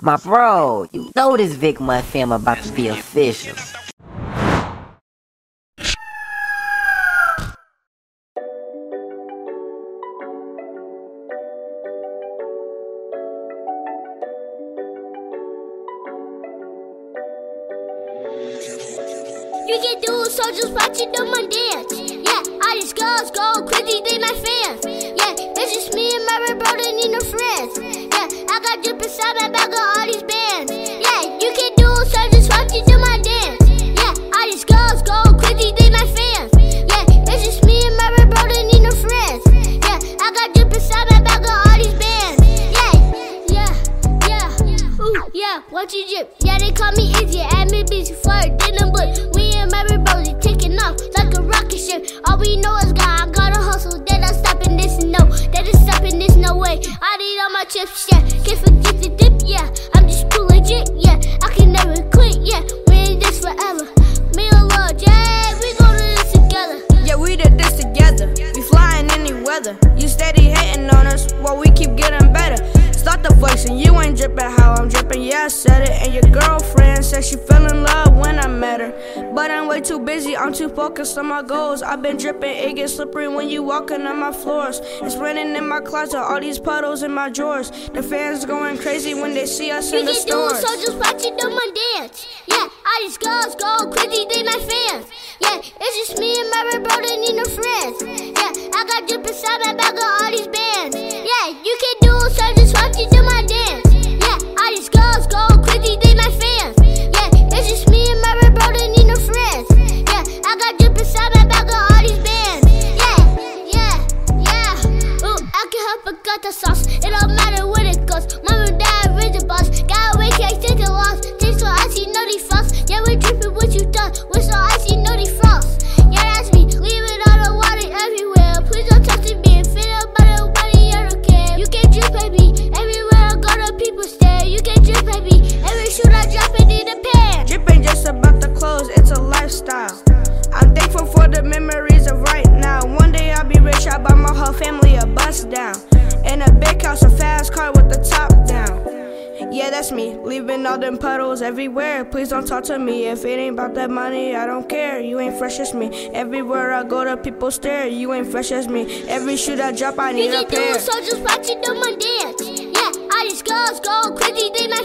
My bro, you know this VickMont film about to be official. You can do so just watching them 100% my bag of all these bands. Yeah, you can do so just watch you do my dance. Yeah, all these girls go crazy, they my fans. Yeah, it's just me and my red bro, they need no friends. Yeah, I got 100% my bag of all these bands. Yeah, yeah, yeah, ooh, yeah, watch you drip. Yeah, they call me Izzy, at me bitch, flirt, in the But We and my red bro, they taking off like a rocket ship. All we know is God, I gotta hustle, they not stopping this, no, they just stopping this, no way. I need all my chips, yeah, can't. Voice and you ain't dripping how I'm dripping. Yeah, I said it. And your girlfriend said she fell in love when I met her. But I'm way too busy. I'm too focused on my goals. I've been dripping. It gets slippery when you walking on my floors. It's raining in my closet. All these puddles in my drawers. The fans going crazy when they see us You in the can do stores. so just watching them on dance. Yeah, all these girls go crazy, they my fans. Yeah, it's just me and my brother need no friends. Yeah, I got drip inside my bag the sauce. It don't matter what it goes. Mom and dad raise the boss. Got away, can't take a loss. Taste so icy, no defrost. Yeah, we dripping what you done. We're so icy, no defrost. Yeah, that's me. Leaving all the water everywhere. Please don't touch me. If it up by the water, you don't care. You can drip, baby. Everywhere I go, the people stare. You can drip, baby. Every shoot I drop it in the pan. Dripping just about the clothes, it's a lifestyle. I'm thankful for the memories of right now. One day I'll be rich, I'll buy my whole family a bus down. In a big house, a fast car with the top down. Yeah, that's me, leaving all them puddles everywhere. Please don't talk to me if it ain't about that money. I don't care, you ain't fresh as me. Everywhere I go, the people stare. You ain't fresh as me. Every shoot I drop, I need a pair. so just watching them dance. Yeah, all these girls go crazy, they my